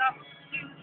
stuff. to